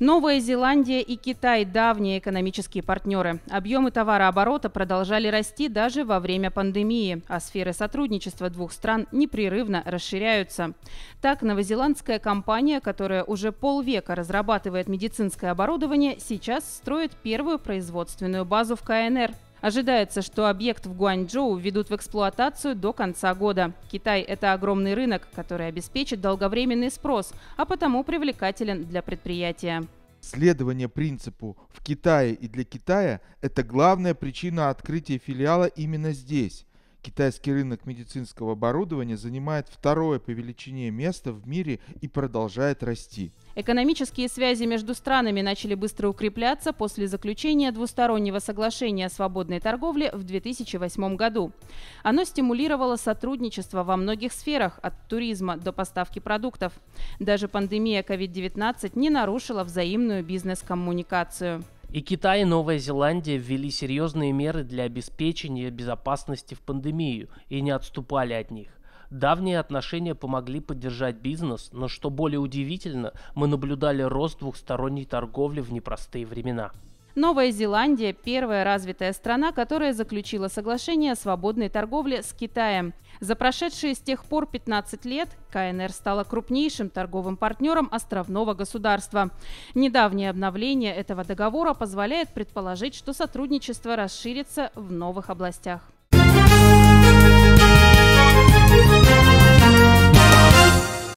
Новая Зеландия и Китай – давние экономические партнеры. Объемы товарооборота продолжали расти даже во время пандемии, а сферы сотрудничества двух стран непрерывно расширяются. Так, новозеландская компания, которая уже полвека разрабатывает медицинское оборудование, сейчас строит первую производственную базу в КНР. Ожидается, что объект в Гуанчжоу введут в эксплуатацию до конца года. Китай – это огромный рынок, который обеспечит долговременный спрос, а потому привлекателен для предприятия. Следование принципу «в Китае и для Китая» – это главная причина открытия филиала именно здесь. Китайский рынок медицинского оборудования занимает второе по величине место в мире и продолжает расти. Экономические связи между странами начали быстро укрепляться после заключения двустороннего соглашения о свободной торговле в 2008 году. Оно стимулировало сотрудничество во многих сферах, от туризма до поставки продуктов. Даже пандемия COVID-19 не нарушила взаимную бизнес-коммуникацию. И Китай и Новая Зеландия ввели серьезные меры для обеспечения безопасности в пандемию и не отступали от них. Давние отношения помогли поддержать бизнес, но что более удивительно, мы наблюдали рост двухсторонней торговли в непростые времена. Новая Зеландия – первая развитая страна, которая заключила соглашение о свободной торговле с Китаем. За прошедшие с тех пор 15 лет КНР стала крупнейшим торговым партнером островного государства. Недавнее обновление этого договора позволяет предположить, что сотрудничество расширится в новых областях.